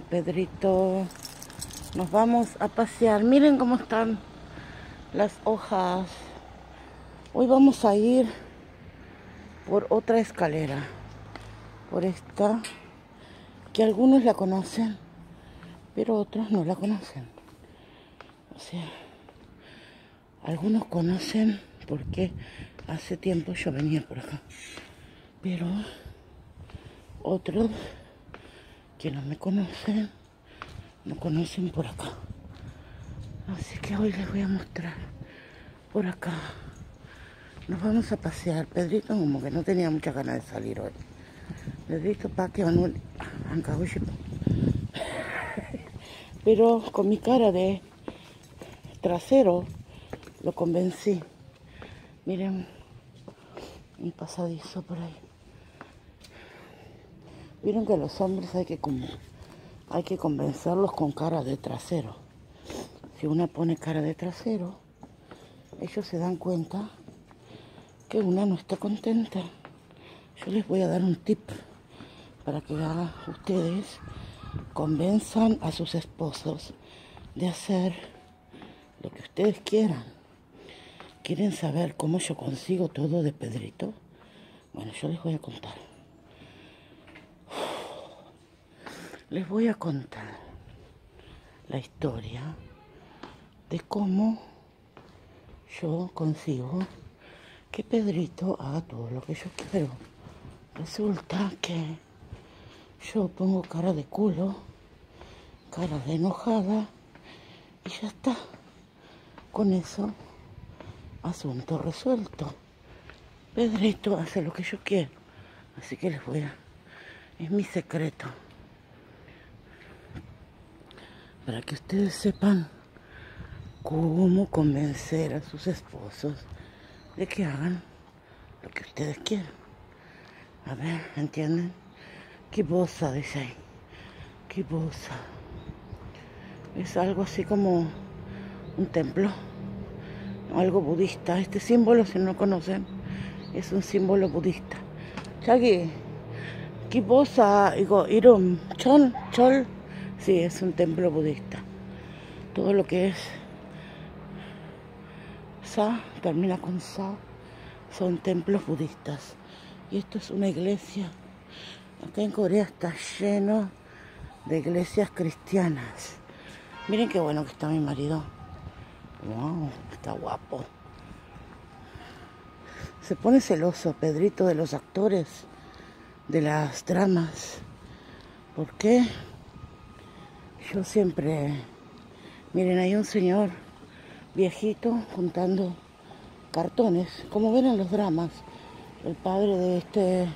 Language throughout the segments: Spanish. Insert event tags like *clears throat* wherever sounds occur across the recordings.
Pedrito, nos vamos a pasear. Miren cómo están las hojas. Hoy vamos a ir por otra escalera, por esta, que algunos la conocen, pero otros no la conocen. O sea, algunos conocen porque hace tiempo yo venía por acá, pero otros que no me conocen, no conocen por acá. Así que hoy les voy a mostrar por acá. Nos vamos a pasear. Pedrito como que no tenía muchas ganas de salir hoy. Pedrito pa que van Pero con mi cara de trasero lo convencí. Miren un pasadizo por ahí. Vieron que los hombres hay que, hay que convencerlos con cara de trasero. Si una pone cara de trasero, ellos se dan cuenta que una no está contenta. Yo les voy a dar un tip para que ustedes convenzan a sus esposos de hacer lo que ustedes quieran. ¿Quieren saber cómo yo consigo todo de Pedrito? Bueno, yo les voy a contar. Les voy a contar la historia de cómo yo consigo que Pedrito haga todo lo que yo quiero. Resulta que yo pongo cara de culo, cara de enojada y ya está. Con eso, asunto resuelto. Pedrito hace lo que yo quiero. Así que les voy a... Es mi secreto. Para que ustedes sepan cómo convencer a sus esposos de que hagan lo que ustedes quieran. A ver, ¿entienden? Qué bosa, dice ahí. Qué bosa. Es algo así como un templo, algo budista. Este símbolo, si no conocen, es un símbolo budista. Chagi, qué bosa, digo, irum, chol, chol. Sí, es un templo budista. Todo lo que es Sa, termina con Sa, son templos budistas. Y esto es una iglesia. Acá en Corea está lleno de iglesias cristianas. Miren qué bueno que está mi marido. Wow, está guapo. Se pone celoso Pedrito de los actores, de las dramas. ¿Por qué? Yo siempre, miren, hay un señor viejito juntando cartones, como ven en los dramas. El padre de este,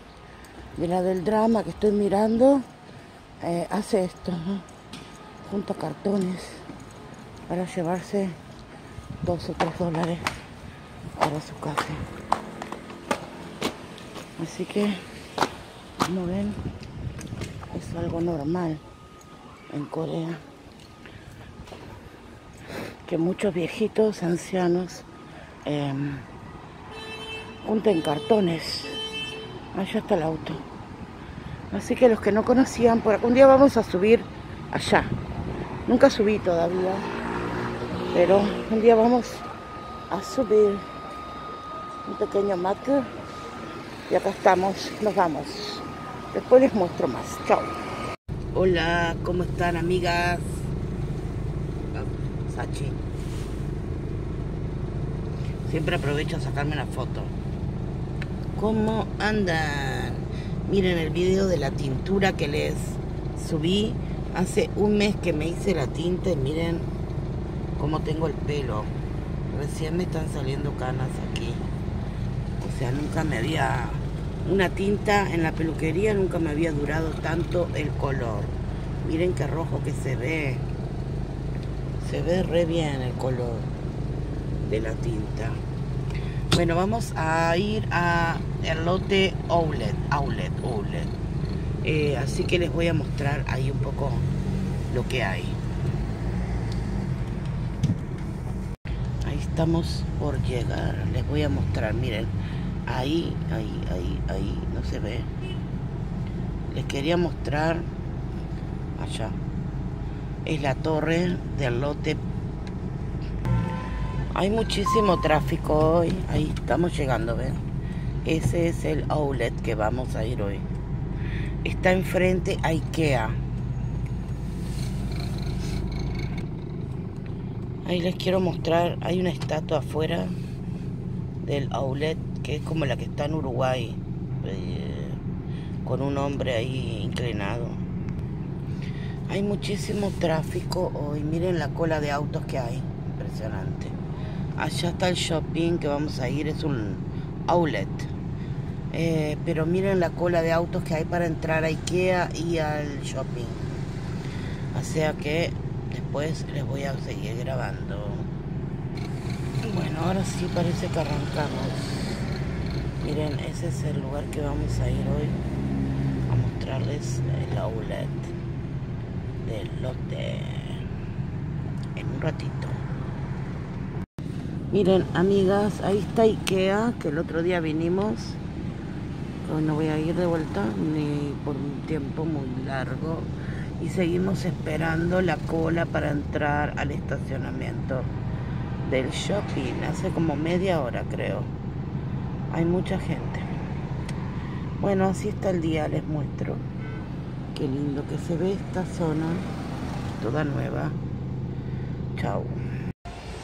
de la del drama que estoy mirando, eh, hace esto, junta cartones para llevarse dos o tres dólares para su casa. Así que, como ven, es algo normal en Corea. Que muchos viejitos, ancianos, em, junten cartones. Allá está el auto. Así que los que no conocían, por un día vamos a subir allá. Nunca subí todavía, pero un día vamos a subir un pequeño mate y acá estamos, nos vamos. Después les muestro más. Chao. Hola, ¿cómo están amigas? Sachi. Siempre aprovecho a sacarme una foto. ¿Cómo andan? Miren el video de la tintura que les subí. Hace un mes que me hice la tinta y miren cómo tengo el pelo. Recién me están saliendo canas aquí. O sea, nunca me había una tinta en la peluquería nunca me había durado tanto el color. Miren qué rojo que se ve. Se ve re bien el color de la tinta. Bueno, vamos a ir a el lote Outlet, Outlet, Outlet. Eh, así que les voy a mostrar ahí un poco lo que hay. Ahí estamos por llegar. Les voy a mostrar, miren Ahí, ahí, ahí, ahí, no se ve. les quería mostrar allá. Es la torre del lote. Hay muchísimo tráfico hoy. Ahí estamos llegando, ¿ven? Ese es el outlet que vamos a ir hoy. Está enfrente a Ikea. Ahí les quiero mostrar, hay una estatua afuera del outlet es como la que está en Uruguay, eh, con un hombre ahí inclinado. Hay muchísimo tráfico hoy, miren la cola de autos que hay, impresionante. Allá está el shopping que vamos a ir, es un outlet. Eh, pero miren la cola de autos que hay para entrar a Ikea y al shopping. O sea que Después les voy a seguir grabando. Bueno, ahora sí parece que arrancamos. Miren, ese es el lugar que vamos a ir hoy a mostrarles el outlet del lote en un ratito. Miren, amigas, ahí está Ikea, que el otro día vinimos. No voy a ir de vuelta ni por un tiempo muy largo y seguimos esperando la cola para entrar al estacionamiento del shopping. Hace como media hora creo. Hay mucha gente. Bueno, así está el día, les muestro. Qué lindo que se ve esta zona, toda nueva. Chao.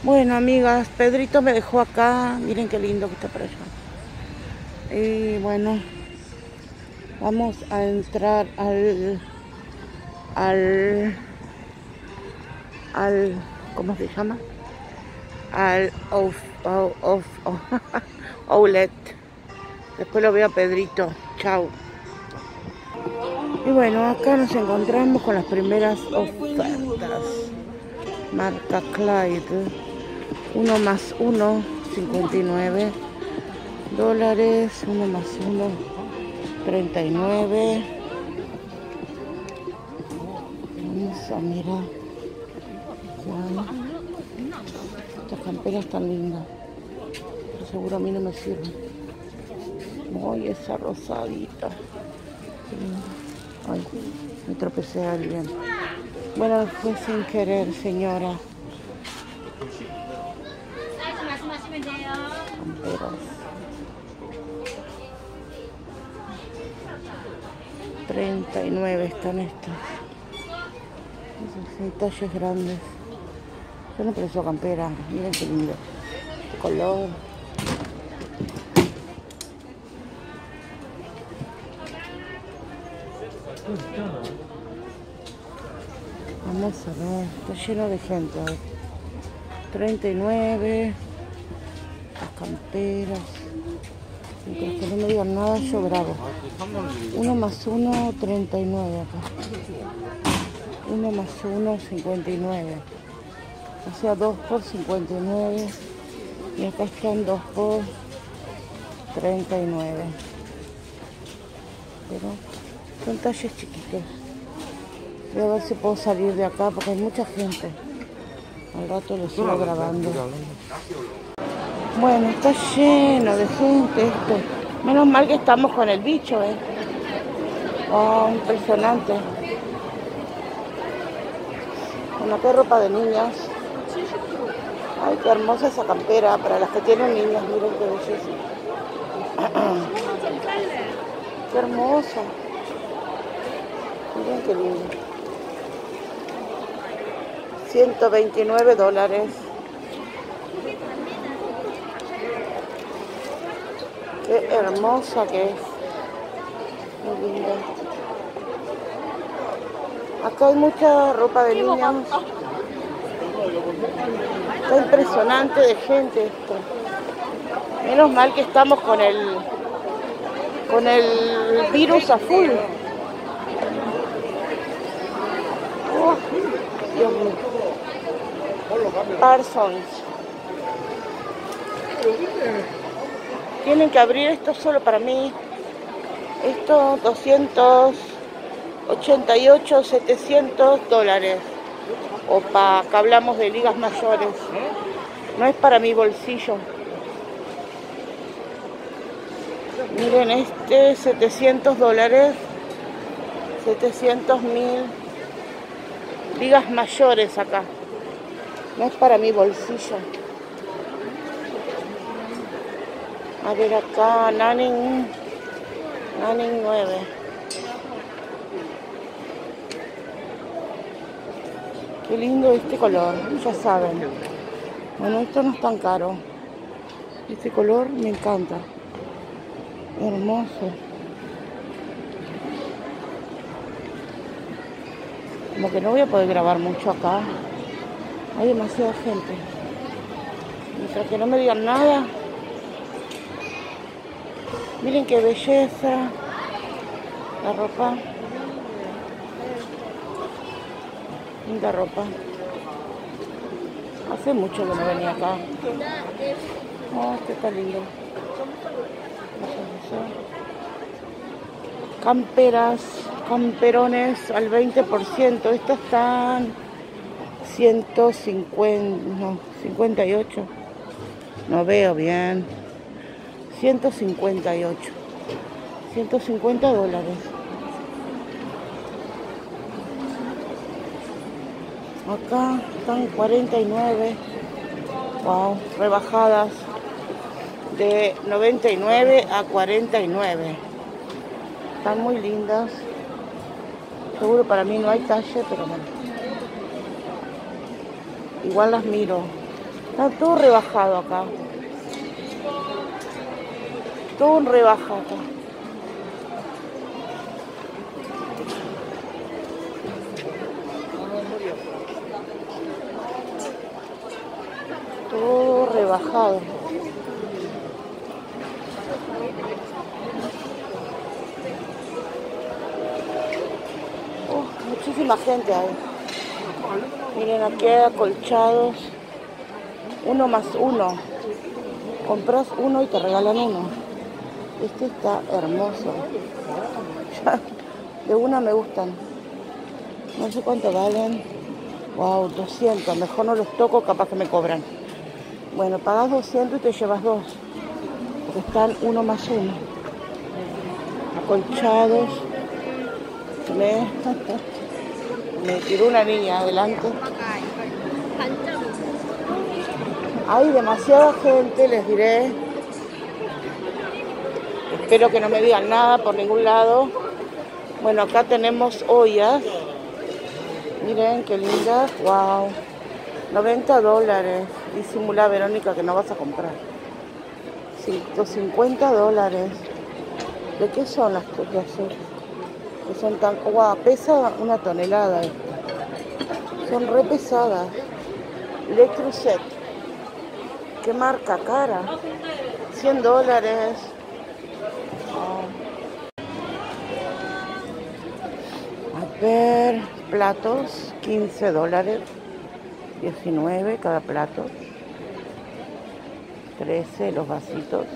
Bueno, amigas, Pedrito me dejó acá. Miren qué lindo que está por allá. Y bueno, vamos a entrar al al, al ¿cómo se llama? Al of, of, *laughs* outlet. Después lo veo a Pedrito. Chao. Y bueno, acá nos encontramos con las primeras ofertas. Marca Clyde. Uno más uno, 59 dólares. Uno más uno, 39 mira. Estas camperas están lindas. Pero seguro a mí no me sirven. Ay, esa rosadita. Ay, me tropecé a alguien. Bueno, fue sin querer, señora. Camperas. 39 están estas. Son grandes. Yo no precio campera. Miren qué lindo. Este color. Vamos a ver. Está lleno de gente. 39. Las camperas. Mientras que no me digan nada, yo grabo. Uno más uno, 39 acá. 1 más 1, 59. O sea, 2 por 59. Y acá están 2 por 39. Pero son talles chiquitos. Voy a ver si puedo salir de acá porque hay mucha gente. Al rato lo sigo grabando. Bueno, está lleno de gente esto. Menos mal que estamos con el bicho, ¿eh? Oh, impresionante. Una qué ropa de niñas. Ay, qué hermosa esa campera. Para las que tienen niñas, miren qué belleza. *clears throat* qué hermosa. Miren qué lindo. 129 dólares. Qué hermosa que es. Muy linda. Acá hay mucha ropa de niños. Está impresionante de gente esto. Menos mal que estamos con el con el virus a full. Oh, Dios mío. Parsons. Tienen que abrir esto solo para mí. Esto 200 88, 700 dólares. Opa, acá hablamos de ligas mayores. No es para mi bolsillo. Miren, este 700 dólares. 700 mil ligas mayores acá. No es para mi bolsillo. A ver acá, Nanning, Nanning 9. Qué lindo este color, ya saben. Bueno, esto no es tan caro. Este color me encanta. Hermoso. Como que no voy a poder grabar mucho acá. Hay demasiada gente. Mientras que no me digan nada. Miren qué belleza. La ropa. Linda ropa. Hace mucho que no venía acá. Oh, este está lindo. Camperas, camperones al 20%. Estas están 150, no, 58. No veo bien. 158. 150 dólares. Acá están 49. Wow, rebajadas de 99 a 49. Están muy lindas. Seguro para mí no hay talle, pero bueno. Igual las miro. Está todo rebajado acá. Todo un rebajado Rebajado. muchísima gente ahí. Miren aquí acolchados. Uno más uno. Compras uno y te regalan uno. Este está hermoso. *laughs* de una me gustan. No sé cuánto valen. Wow, 200. Mejor no los toco, capaz que me cobran. Bueno, pagas 200 y te llevas dos. Porque están uno más uno. Acolchados. Me... *laughs* me tiró una niña adelante. Hay demasiada gente, les diré. Espero que no me digan nada por ningún lado. Bueno, acá tenemos ollas. Miren qué lindas. Wow. 90 dólares. Disimula Verónica que no vas a comprar. 150 dólares. ¿De qué son las cosas? que son tan... ¡Wow! Pesa una tonelada Son re pesadas. Electroset. ¿Qué marca cara? 100 dólares. A ver, platos, 15 dólares. 19 cada plato. 13 los vasitos.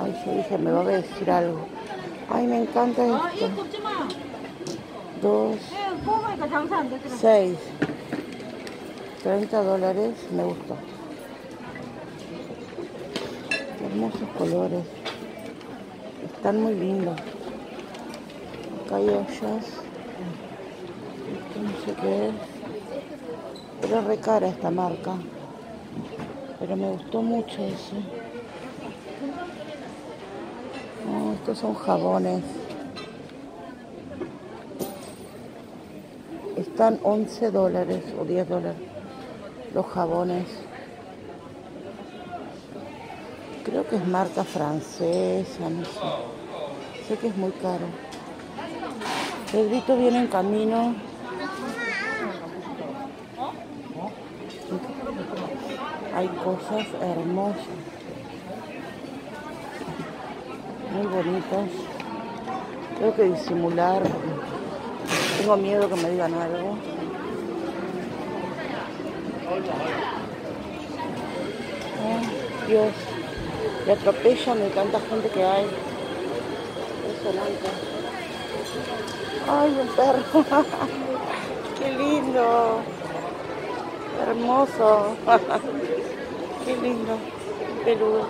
Ay, se dije, me va a decir algo. Ay, me encanta esto. Dos, seis, 30 dólares, me gustó. hermosos colores. Están muy lindos. Acá hay ollas. Esto no sé qué es. Pero es re cara esta marca. Pero me gustó mucho eso. estos son jabones. Están 11 dólares o 10 dólares los jabones. Creo que es marca francesa, no sé. Sé que es muy caro. Pedrito viene en camino. Hay cosas hermosas. muy bonitas. Tengo que disimular. Tengo miedo que me digan algo. Dios, me atropellan de tanta gente que hay. Impresionante. Ay, un perro. *laughs* Qué lindo. Hermoso. *laughs* Qué lindo. Peludo.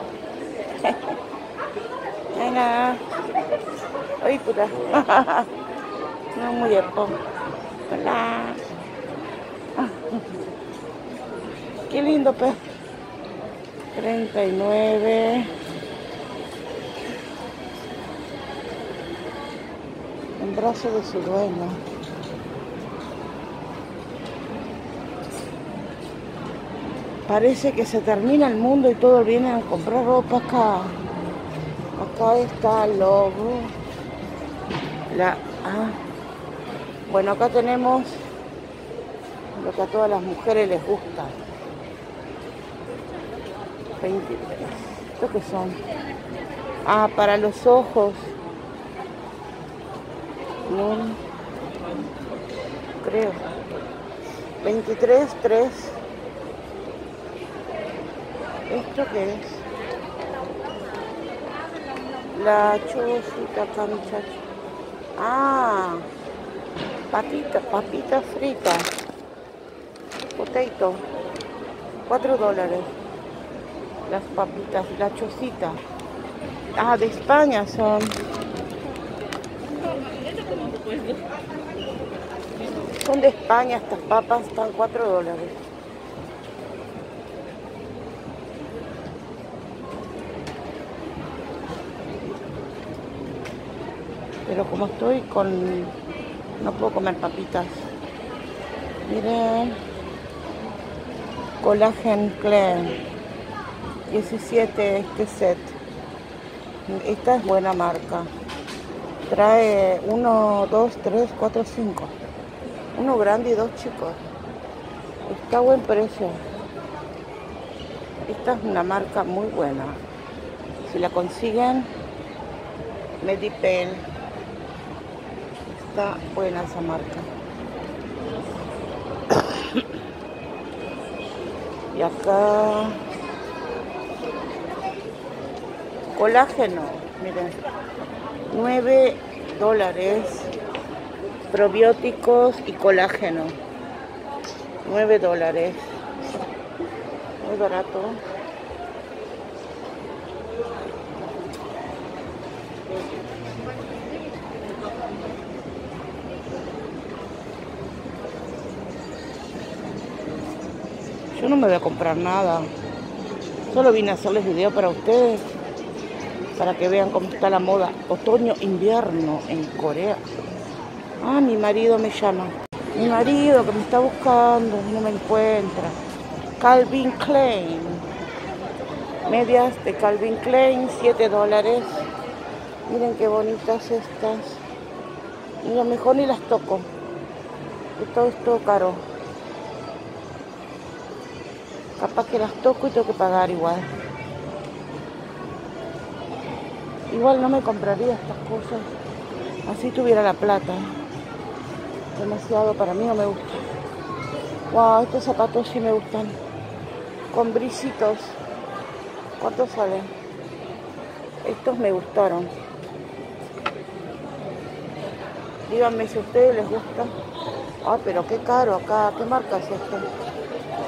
*laughs* Hola. Ay, puta. *laughs* no, muy. Hola. *laughs* Qué lindo pez. 39. En brazo de su dueño. Parece que se termina el mundo y todos vienen a comprar ropa acá. Acá está el logo. La, ah. Bueno, acá tenemos lo que a todas las mujeres les gusta. 23. ¿Esto qué son? Ah, para los ojos. No. Creo. 23, 3. ¿Esto qué es? La chocita acá. Ah, papita, papita frita. Potato. 4 dólares. Las papitas, la chocita. Ah, de España son. Son de España estas papas, están 4 dólares. Pero como estoy con... No puedo comer papitas. Miren. Collagen Clean. 17 este set. Esta es buena marca. Trae 1, 2, 3, 4, 5. Uno grande y dos chicos. Está buen precio. Esta es una marca muy buena. Si la consiguen, Medipel. Está buena esa marca. Y acá colágeno, miren, 9 dólares, probióticos y colágeno, 9 dólares, muy barato. Yo no me voy a comprar nada. Solo vine a hacerles video para ustedes. Para que vean cómo está la moda. Otoño-invierno en Corea. Ah, mi marido me llama. Mi marido que me está buscando no me encuentra. Calvin Klein. Medias de Calvin Klein, 7 dólares. Miren qué bonitas estas. Y lo mejor ni las toco. Todo esto caro. Capaz que las toco y tengo que pagar igual. Igual no me compraría estas cosas. Así tuviera la plata. Demasiado para mí no me gusta. Wow, estos zapatos sí me gustan. Con brisitos. ¿Cuántos salen? Estos me gustaron. Díganme si a ustedes les gusta. Ah, pero qué caro acá. ¿Qué marca es esto?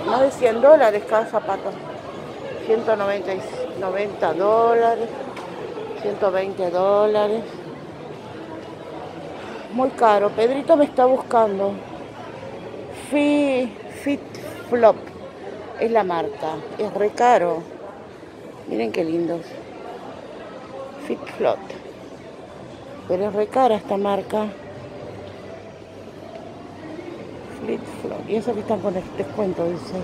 Más de 100 dólares cada zapato. 190 90 dólares. 120 dólares. Muy caro. Pedrito me está buscando. Fit, Fit Flop es la marca. Es re caro. Miren qué lindos. Fit Flop. Pero es re cara esta marca. Y eso que están con descuento, dice.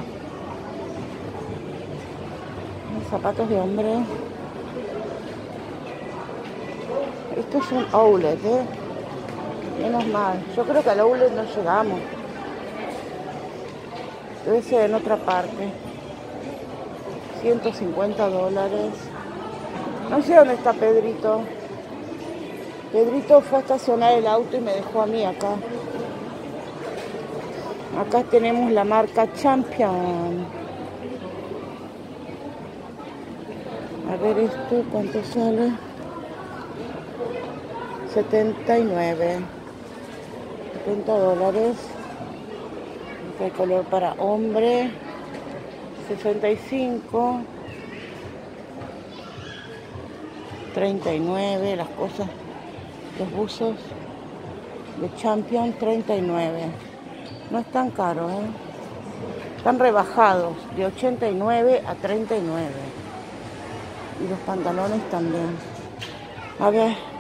Zapatos de hombre. Esto es un outlet, ¿eh? Menos mal. Yo creo que al outlet no llegamos. Debe ser en otra parte. 150 dólares. No sé dónde está Pedrito. Pedrito fue a estacionar el auto y me dejó a mí acá. Acá tenemos la marca Champion. A ver esto, ¿cuánto sale? 79. 70 dólares. Este color para hombre. 65. 39, las cosas, los buzos de Champion 39. No es tan caro, ¿eh? Están rebajados de 89 a 39. Y los pantalones también. A ver.